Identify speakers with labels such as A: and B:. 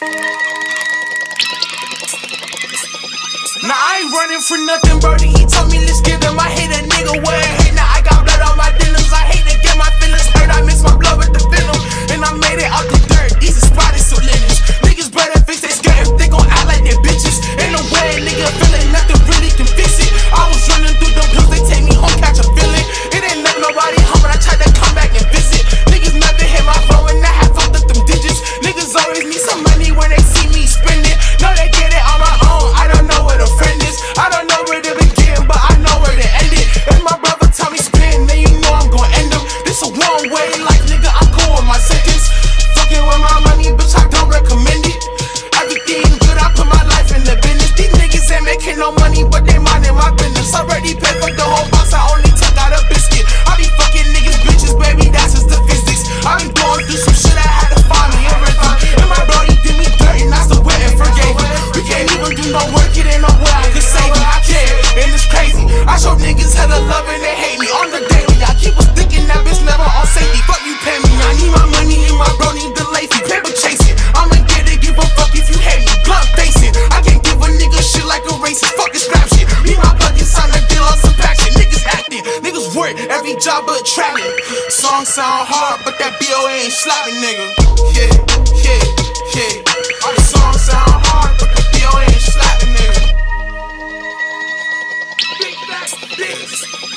A: Now I ain't running for nothing, Brody. He told me let's get him. I hate This way life, nigga. Cool with my sentence. Fucking with my money, bitch, I don't recommend it. Everything good, I put my life in the business. These niggas ain't making no money, but they minding my business. Already paid for the whole box, I only took out a biscuit. I be fucking niggas, bitches, baby, that's just the physics. I been going through some shit, I had to find me a rhythm. And my bro, he did me dirty, and I still went and forgave him. We can't even do no work, it ain't no way I could save him. I care, and it's crazy. I show niggas hella love and work, every job but trapping. Song sound hard, but that BO ain't slapping, nigga. Yeah, yeah, yeah. All the songs sound hard, but the BO ain't slapping, nigga. Big black bitch.